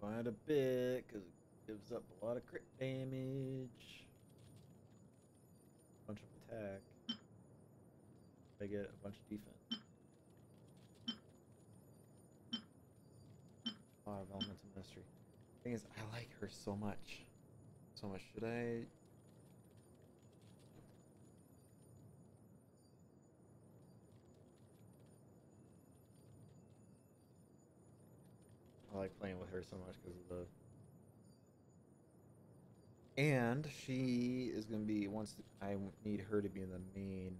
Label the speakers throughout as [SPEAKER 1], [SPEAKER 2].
[SPEAKER 1] quite a bit because it gives up a lot of crit damage. A Bunch of attack. I get a bunch of defense. A lot of elemental mastery. Thing is, I like her so much. So much. Should I? Like playing with her so much because of the. And she is gonna be once I need her to be in the main.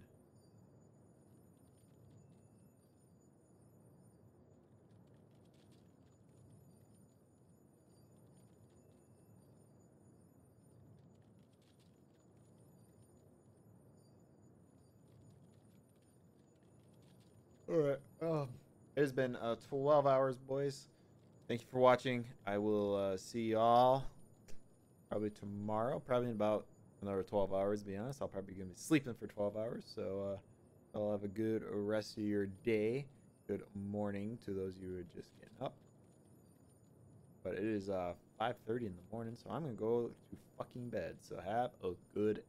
[SPEAKER 1] All right. Um, it has been uh, 12 hours, boys. Thank you for watching. I will uh, see y'all probably tomorrow, probably in about another 12 hours, to be honest. I'll probably gonna be sleeping for 12 hours. So uh, I'll have a good rest of your day. Good morning to those of you who are just getting up. But it is uh, 5.30 in the morning, so I'm going to go to fucking bed. So have a good